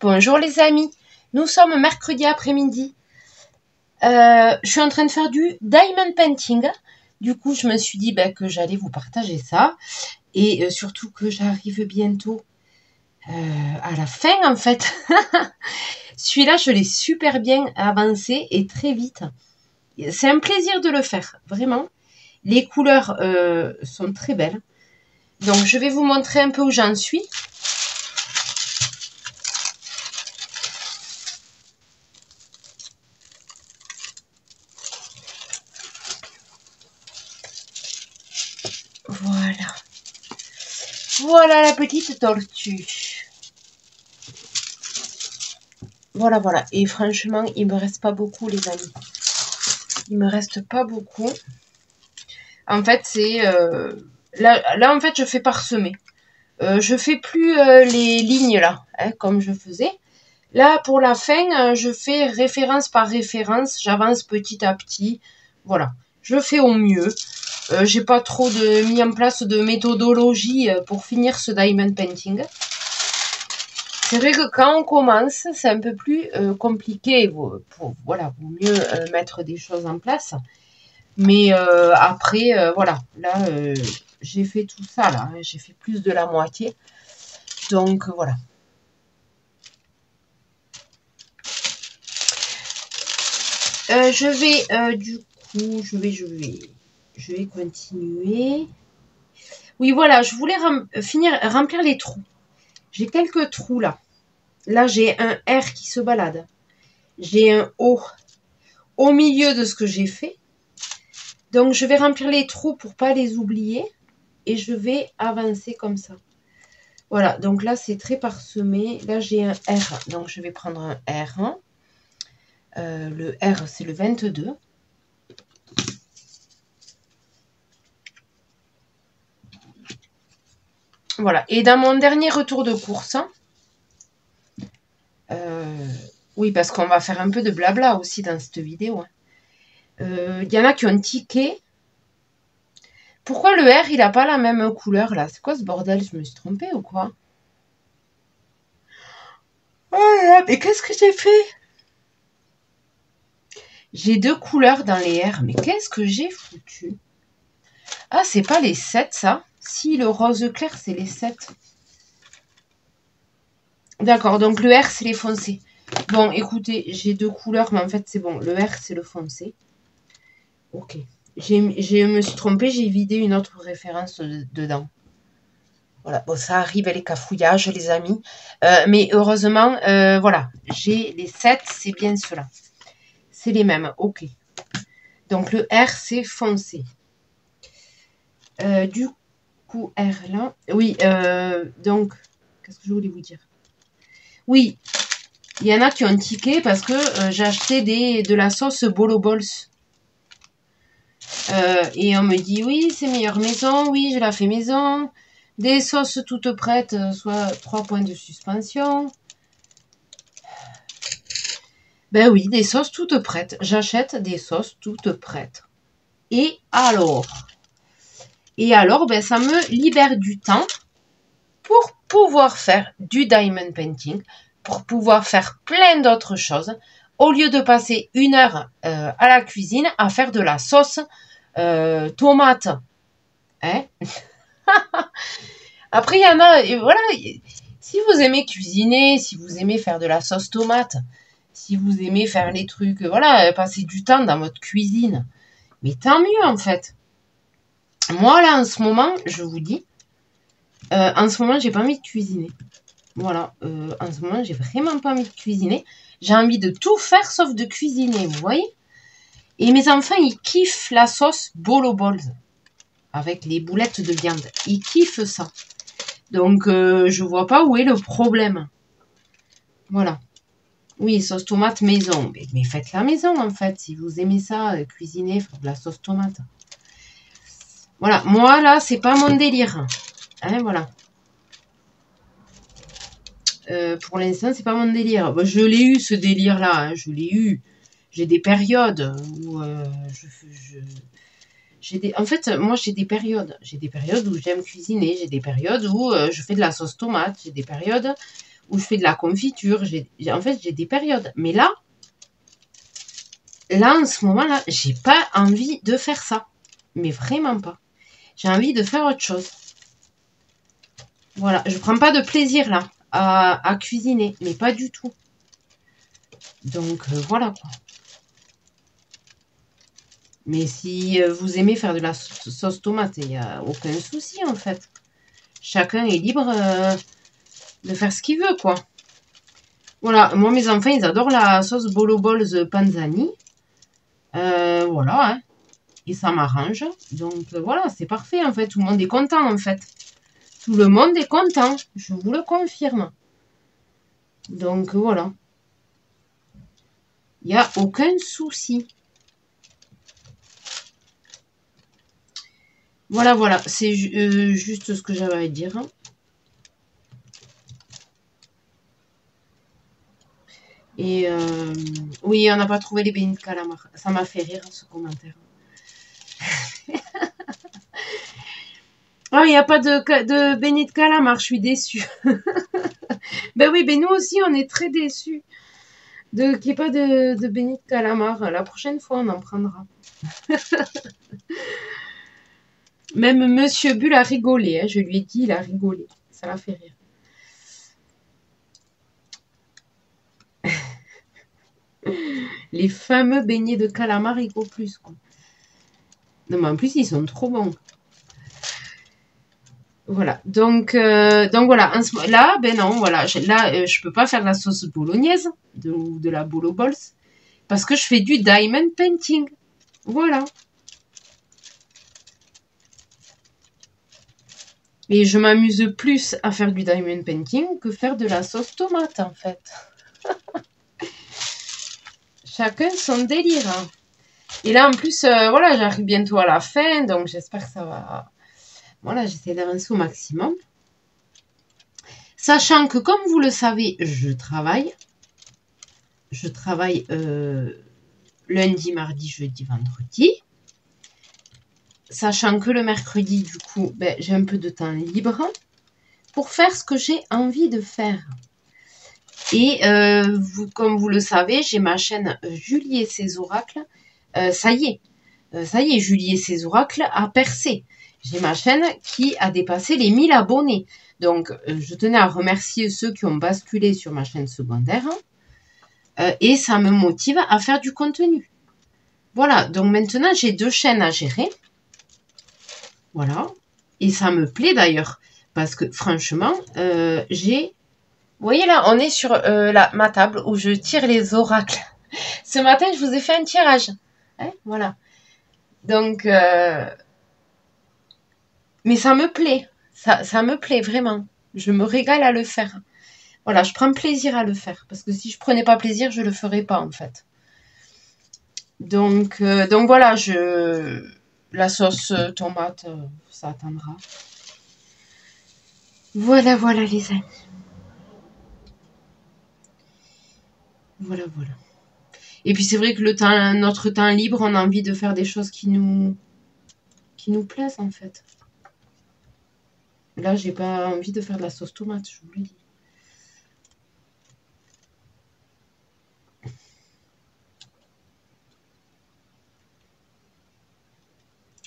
Bonjour les amis, nous sommes mercredi après-midi. Euh, je suis en train de faire du diamond painting. Du coup, je me suis dit ben, que j'allais vous partager ça. Et euh, surtout que j'arrive bientôt euh, à la fin en fait. Celui-là, je l'ai super bien avancé et très vite. C'est un plaisir de le faire, vraiment. Les couleurs sont très belles. Donc, je vais vous montrer un peu où j'en suis. Voilà. Voilà la petite tortue. Voilà, voilà. Et franchement, il me reste pas beaucoup, les amis. Il me reste pas beaucoup. En fait, c'est... Euh, là, en fait, je fais parsemer. Euh, je fais plus euh, les lignes, là, hein, comme je faisais. Là, pour la fin, je fais référence par référence. J'avance petit à petit. Voilà. Je fais au mieux. Euh, j'ai pas trop de, mis en place de méthodologie euh, pour finir ce diamond painting. C'est vrai que quand on commence, c'est un peu plus euh, compliqué. Pour, voilà, vaut mieux mettre des choses en place. Mais après, voilà, là, j'ai fait tout ça, là. Hein. j'ai fait plus de la moitié. Donc, voilà. je vais, du coup, je vais, je vais je vais continuer. Oui, voilà, je voulais finir, remplir les trous. J'ai quelques trous là. Là, j'ai un R qui se balade. J'ai un O au milieu de ce que j'ai fait. Donc, je vais remplir les trous pour pas les oublier. Et je vais avancer comme ça. Voilà, donc là, c'est très parsemé. Là, j'ai un R. Donc, je vais prendre un R. Euh, le R, c'est le 22. Voilà. Et dans mon dernier retour de course, euh, oui, parce qu'on va faire un peu de blabla aussi dans cette vidéo. Hein. Euh, il y en a qui ont tiqué. Pourquoi le R, il n'a pas la même couleur là? C'est quoi ce bordel? Je me suis trompée ou quoi? Oh mais qu'est-ce que j'ai fait? J'ai deux couleurs dans les R. Mais qu'est-ce que j'ai foutu? Ah, c'est pas les 7 ça? Si, le rose clair, c'est les 7. D'accord, donc le R, c'est les foncés. Bon, écoutez, j'ai deux couleurs, mais en fait, c'est bon. Le R, c'est le foncé. Ok. Je me suis trompée, j'ai vidé une autre référence dedans. Voilà, bon, ça arrive, les cafouillages, les amis. Euh, mais heureusement, euh, voilà, j'ai les 7, c'est bien cela. C'est les mêmes, ok. Donc, le R, c'est foncé. Euh, du coup. Oui, euh, donc, qu'est-ce que je voulais vous dire? Oui, il y en a qui ont parce que euh, j'ai acheté des, de la sauce Bolo Balls. Euh, et on me dit, oui, c'est meilleure maison, oui, je la fais maison. Des sauces toutes prêtes, soit 3 points de suspension. Ben oui, des sauces toutes prêtes. J'achète des sauces toutes prêtes. Et alors? Et alors, ben, ça me libère du temps pour pouvoir faire du diamond painting, pour pouvoir faire plein d'autres choses, au lieu de passer une heure euh, à la cuisine à faire de la sauce euh, tomate. Hein? Après, il y en a, voilà, si vous aimez cuisiner, si vous aimez faire de la sauce tomate, si vous aimez faire les trucs, voilà, passer du temps dans votre cuisine, mais tant mieux en fait. Moi, là, en ce moment, je vous dis, euh, en ce moment, j'ai pas envie de cuisiner. Voilà, euh, en ce moment, j'ai vraiment pas envie de cuisiner. J'ai envie de tout faire sauf de cuisiner, vous voyez Et mes enfants, ils kiffent la sauce bolo balls avec les boulettes de viande. Ils kiffent ça. Donc, euh, je vois pas où est le problème. Voilà. Oui, sauce tomate maison. Mais, mais, faites la maison, en fait. Si vous aimez ça, cuisiner, faire de la sauce tomate. Voilà, moi là, c'est pas mon délire. Hein, voilà. Euh, pour l'instant, c'est pas mon délire. je l'ai eu ce délire-là, hein, je l'ai eu. J'ai des périodes où euh, je, des, en fait, moi j'ai des périodes. J'ai des périodes où j'aime cuisiner, j'ai des périodes où euh, je fais de la sauce tomate, j'ai des périodes où je fais de la confiture. En fait, j'ai des périodes. Mais là, là, en ce moment-là, j'ai pas envie de faire ça. Mais vraiment pas. J'ai envie de faire autre chose. Voilà, je prends pas de plaisir là à, cuisiner, mais pas du tout. Donc euh, voilà quoi. Mais si euh, vous aimez faire de la sauce tomate, il n'y a aucun souci en fait. Chacun est libre euh, de faire ce qu'il veut quoi. Voilà, moi mes enfants ils adorent la sauce bolo balls panzani. voilà, hein. Et ça m'arrange. Donc voilà, c'est parfait en fait. Tout le monde est content en fait. Tout le monde est content, je vous le confirme. Donc voilà. Il n'y a aucun souci. Voilà, voilà, c'est euh, juste ce que j'avais à dire. Et euh, oui, on n'a pas trouvé les bénis de calamar. Ça m'a fait rire ce commentaire. Ah, il n'y a pas de, de de calamar, je suis déçue. ben oui, ben nous aussi, on est très déçus de qu'il n'y ait pas de, de de calamar. La prochaine fois, on en prendra. Même Monsieur Bull a rigolé. Hein. Je lui ai dit, il a rigolé. Ça l'a fait rire. Les fameux beignets de calamar plus. Quoi. Non, mais en plus, ils sont trop bons. Voilà, donc, euh, donc voilà, là, ben non, voilà, là, euh, je peux pas faire la sauce bolognaise de, de la bolo balls parce que je fais du diamond painting. Voilà. Et je m'amuse plus à faire du diamond painting que faire de la sauce tomate, en fait. Chacun son délire. Hein. Et là, en plus, euh, voilà, j'arrive bientôt à la fin, donc j'espère que ça va voilà, j'essaie d'avancer au maximum. Sachant que, comme vous le savez, je travaille. Je travaille euh, lundi, mardi, jeudi, vendredi. Sachant que le mercredi, du coup, ben, j'ai un peu de temps libre pour faire ce que j'ai envie de faire. Et euh, vous, comme vous le savez, j'ai ma chaîne Julie et ses oracles. Ça y est, ça y est, Julie et ses oracles a percé j'ai ma chaîne qui a dépassé les 1000 abonnés. Donc, euh, je tenais à remercier ceux qui ont basculé sur ma chaîne secondaire. Euh, et ça me motive à faire du contenu. Voilà, donc maintenant, j'ai deux chaînes à gérer. Voilà. Et ça me plaît d'ailleurs. Parce que franchement, euh, j'ai... Vous voyez là, on est sur ma table où je tire les oracles. Ce matin, je vous ai fait un tirage. Hein, voilà. Donc... Mais ça me plaît. Ça, me plaît vraiment. Je me régale à le faire. Voilà, je prends plaisir à le faire. Parce que si je prenais pas plaisir, je le ferais pas en fait. Donc, euh, donc voilà, je la sauce tomate, euh, ça attendra. Voilà, voilà les amis. Voilà, voilà. Et puis c'est vrai que le temps, notre temps libre, on a envie de faire des choses qui nous, qui nous plaisent en fait. Là, j'ai pas envie de faire de la sauce tomate, je vous le dis.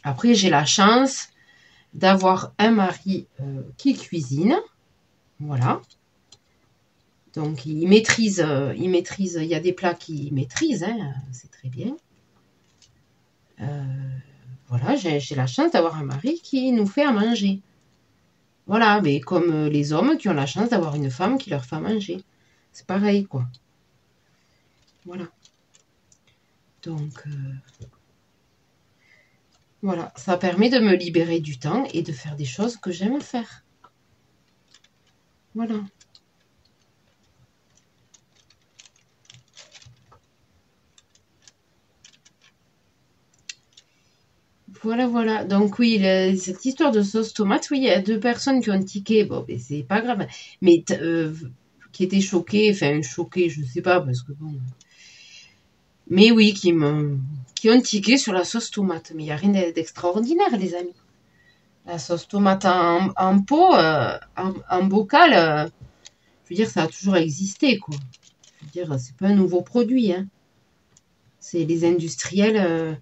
Après, j'ai la chance d'avoir un mari euh, qui cuisine. Voilà. Donc, il maîtrise, euh, il maîtrise, il y a des plats qu'il maîtrise, hein, c'est très bien. Euh, voilà, j'ai la chance d'avoir un mari qui nous fait à manger. Voilà, mais comme euh, les hommes qui ont la chance d'avoir une femme qui leur fait manger. C'est pareil, quoi. Voilà. Donc, voilà, ça permet de me libérer du temps et de faire des choses que j'aime faire. Voilà. Voilà, voilà. Donc oui, cette histoire de sauce tomate, oui, il y a deux personnes qui ont tiqué. Bon, mais c'est pas grave. Mais euh, qui étaient choquées, enfin choquées, je sais pas, parce que bon. Mais oui, qui, qui ont tiqué sur la sauce tomate. Mais il n'y a rien d'extraordinaire, les amis. La sauce tomate en, pot, euh, en, bocal, euh, je veux dire, ça a toujours existé, quoi. Je veux dire, c'est pas un nouveau produit, hein. C'est les industriels,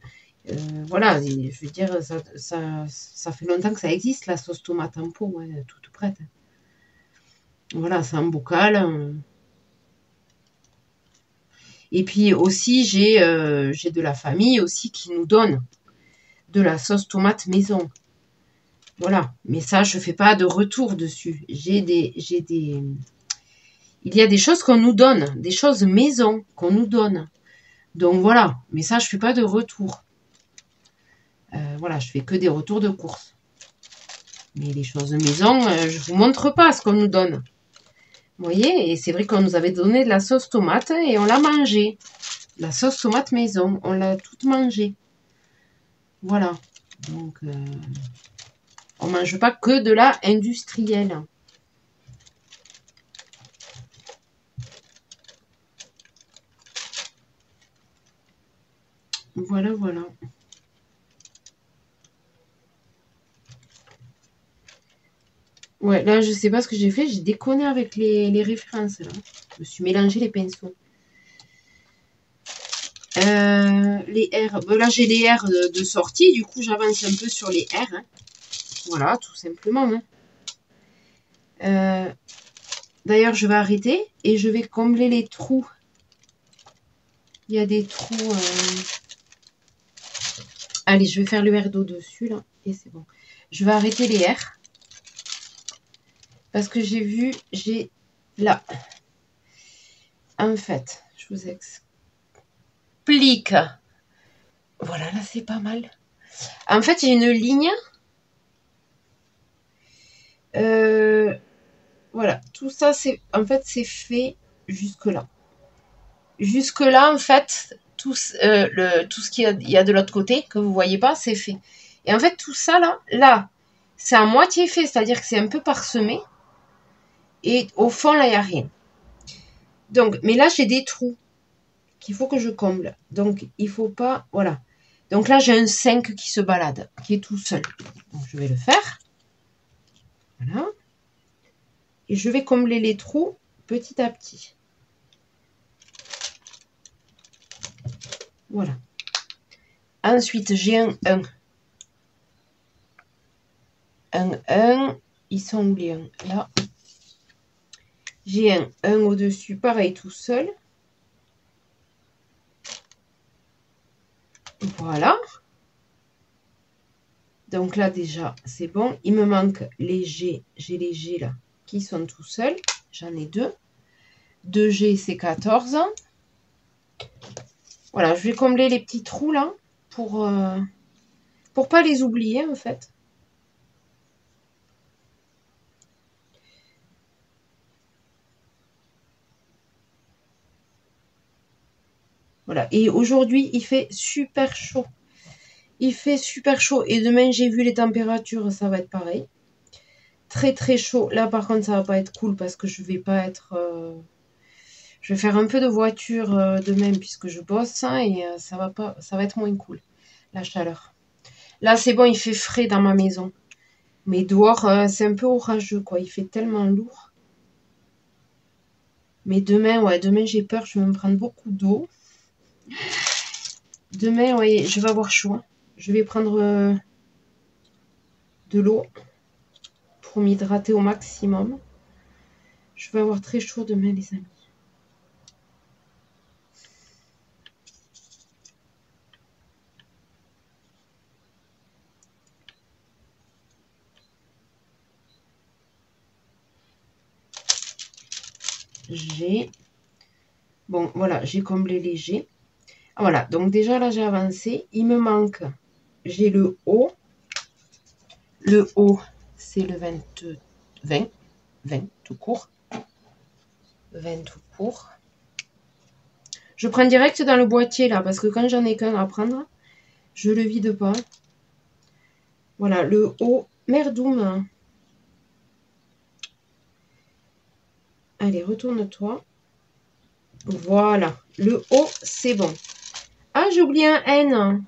euh, euh, voilà, je veux dire, ça, fait longtemps que ça existe, la sauce tomate en pot, toute prête. Voilà, c'est un bocal. Euh. Et puis aussi, j'ai j'ai de la famille aussi qui nous donne de la sauce tomate maison. Voilà, mais ça, je ne fais pas de retour dessus. J'ai des, des... Il y a des choses qu'on nous donne, des choses maison qu'on nous donne. Donc voilà, mais ça, je ne fais pas de retour. Euh, voilà, je fais que des retours de course. Mais les choses maison, euh, je ne vous montre pas ce qu'on nous donne. Vous voyez, et c'est vrai qu'on nous avait donné de la sauce tomate et on l'a mangée. La sauce tomate maison, on l'a toute mangée. Voilà. Donc, euh, on ne mange pas que de la industrielle. Voilà, voilà. Ouais, là, je sais pas ce que j'ai fait. J'ai déconné avec les, références, là. Je me suis mélangé les pinceaux. Euh, les R. là, j'ai les R de, sortie. Du coup, j'avance un peu sur les R. Hein. Voilà, tout simplement. Hein. Euh, d'ailleurs, je vais arrêter et je vais combler les trous. Il y a des trous... Euh, allez, je vais faire le R d'eau dessus, là. Et c'est bon. Je vais arrêter les R. Parce que j'ai vu, j'ai là. En fait, je vous explique. Voilà, là, c'est pas mal. En fait, j'ai une ligne euh, voilà, tout ça, c'est en fait, c'est fait jusque-là. Jusque-là, en fait, tout, euh, le, tout ce qu'il y, a de l'autre côté, que vous voyez pas, c'est fait. Et en fait, tout ça, là, là, c'est à moitié fait, c'est-à-dire que c'est un peu parsemé. Et au fond, là, il n'y a rien. Donc, mais là, j'ai des trous qu'il faut que je comble. Donc, il faut pas... Voilà. Donc là, j'ai un 5 qui se balade, qui est tout seul. Donc, je vais le faire. Voilà. Et je vais combler les trous petit à petit. Voilà. Ensuite, j'ai un 1. Un 1. Ils sont où les 1 Là. J'ai un 1 au-dessus, pareil tout seul. Voilà. Donc là, déjà, c'est bon. Il me manque les G. J'ai les G là qui sont tout seuls. J'en ai deux. 2G, c'est 14. Voilà, je vais combler les petits trous là pour euh, pour pas les oublier en fait. Voilà, et aujourd'hui, il fait super chaud. Il fait super chaud. Et demain, j'ai vu les températures, ça va être pareil. Très très chaud. Là, par contre, ça va pas être cool parce que je vais pas être... Euh, je vais faire un peu de voiture euh, demain puisque je bosse hein, et euh, ça va pas, ça va être moins cool, la chaleur. Là, c'est bon, il fait frais dans ma maison. Mais dehors, c'est un peu orageux, quoi. Il fait tellement lourd. Mais demain, ouais, demain, j'ai peur. Je vais me prendre beaucoup d'eau. Demain, je vais avoir chaud. Je vais prendre euh, de l'eau pour m'hydrater au maximum. Je vais avoir très chaud demain, les amis. J'ai... Bon, voilà, j'ai comblé les ah, Voilà, donc déjà là, j'ai avancé. Il me manque j'ai le haut. Le haut, c'est le 20, 20, 20 tout court. 20 tout court. Je prends direct dans le boîtier là, parce que quand j'en ai qu'un à prendre, je le vide pas. Voilà, le haut. Merdoum. Allez, retourne-toi. Voilà. Le haut, c'est bon. Ah, j'ai oublié un N.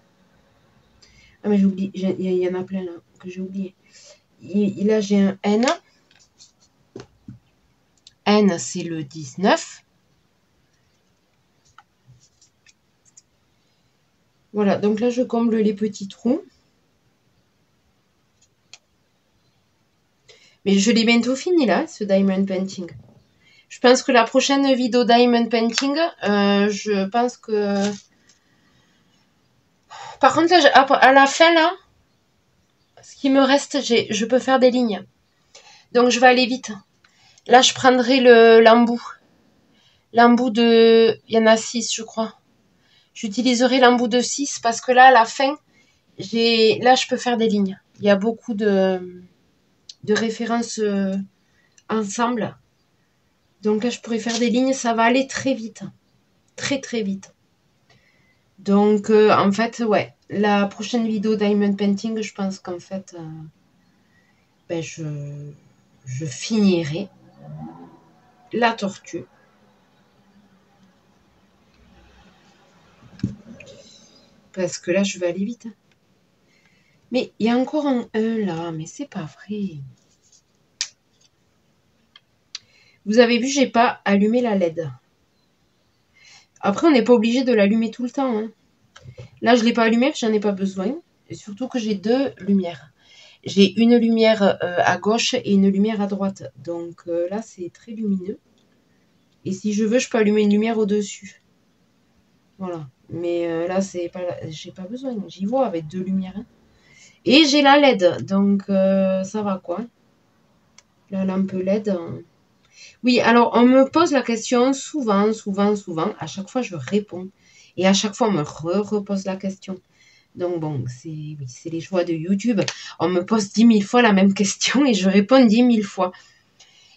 Ah, mais j'oublie, il y, en a plein là que j'ai oublié. là, j'ai un N. N, c'est le 19. Voilà, donc là, je comble les petits trous. Mais je l'ai bientôt fini, là, ce diamond painting. Je pense que la prochaine vidéo diamond painting, euh, je pense que... Par contre, à la fin, là, ce qui me reste, je peux faire des lignes. Donc, je vais aller vite. Là, je prendrai le l'embout. L'embout de... Il y en a 6, je crois. J'utiliserai l'embout de 6 parce que là, à la fin, là, je peux faire des lignes. Il y a beaucoup de, de références euh, ensemble. Donc là, je pourrais faire des lignes. Ça va aller très vite. Très, très vite. Donc, euh, en fait, ouais. La prochaine vidéo Diamond Painting, je pense qu'en fait, euh, ben, je, finirai la tortue. Parce que là, je vais aller vite. Mais il y a encore un 1 là, mais c'est pas vrai. Vous avez vu, j'ai pas allumé la LED. Après, on n'est pas obligé de l'allumer tout le temps. Hein. Là, je ne l'ai pas allumé j'en ai pas besoin. Surtout que j'ai deux lumières. J'ai une lumière euh, à gauche et une lumière à droite. Donc euh, là, c'est très lumineux. Et si je veux, je peux allumer une lumière au-dessus. Voilà. Mais euh, là, c'est pas, j'ai pas besoin. J'y vois avec deux lumières. Hein. Et j'ai la LED, donc ça va quoi. La lampe LED. Hein. Oui, alors on me pose la question souvent, souvent, souvent. À chaque fois, je réponds. Et à chaque fois, on me repose la question. Donc bon, c'est les joies de YouTube. On me pose dix mille fois la même question et je réponds dix mille fois.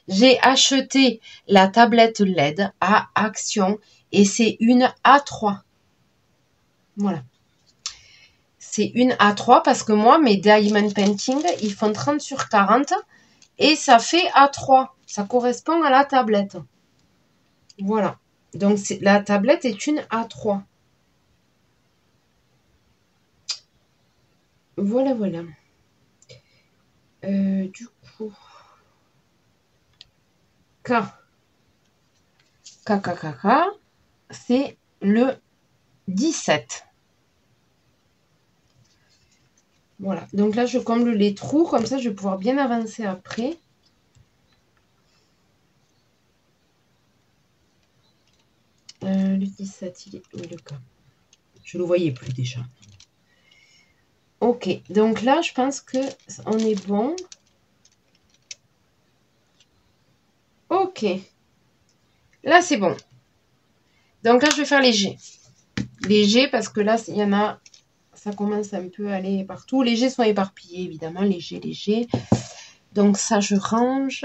J'ai acheté la tablette LED à Action et c'est une A3. Voilà. C'est une A3 parce que moi, mes Diamond Painting, ils font 30 sur 40 et ça fait A3. Ça correspond à la tablette. Voilà. Donc la tablette est une A3. Voilà, voilà. Euh, du coup, K. K, K, K, K, c'est le 17. Voilà, donc là je comble les trous, comme ça je vais pouvoir bien avancer après. Euh, le 17, il est où Je le voyais plus déjà. Ok, donc là, je pense que on est bon. Ok. Là, c'est bon. Donc là, je vais faire léger. Léger parce que là, il y en a, ça commence un peu à aller partout. Léger sont éparpillés, évidemment. Léger, léger. Donc ça, je range.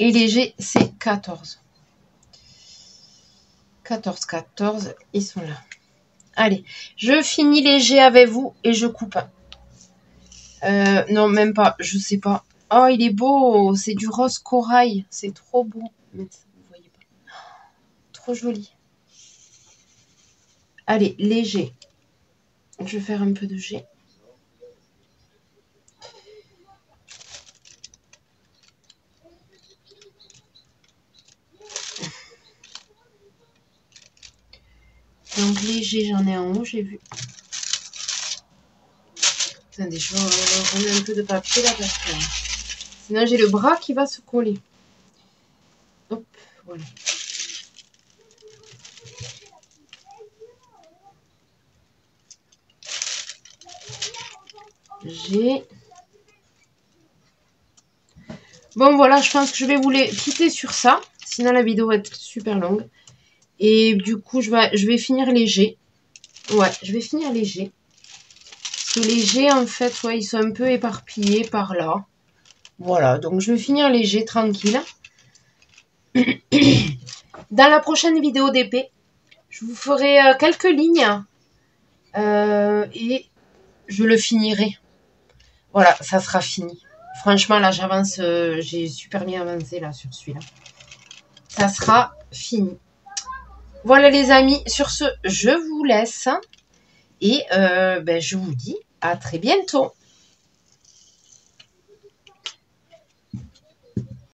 Et léger, c'est 14. 14, 14, ils sont là. Allez, je finis léger avec vous et je coupe. Euh, non, même pas, je sais pas. Oh, il est beau, c'est du rose corail, c'est trop beau. pas. Trop joli. Allez, léger. Je vais faire un peu de jet. Léger, j'en ai en haut, j'ai vu. Attendez, je vais remettre un peu de papier là parce que sinon j'ai le bras qui va se coller. Hop, voilà. J'ai... Bon voilà, je pense que je vais vous les quitter sur ça. Sinon la vidéo va être super longue. Et du coup, je vais, je vais finir léger. Ouais, je vais finir léger. Ce léger, en fait, ouais, ils sont un peu éparpillés par là. Voilà, donc je vais finir léger, tranquille. Dans la prochaine vidéo d'épée, je vous ferai euh, quelques lignes. Euh, et je le finirai. Voilà, ça sera fini. Franchement, là, j'avance. Euh, j'ai super bien avancé là sur celui-là. Ça sera fini. Voilà les amis, sur ce, je vous laisse. Et euh, ben, je vous dis à très bientôt.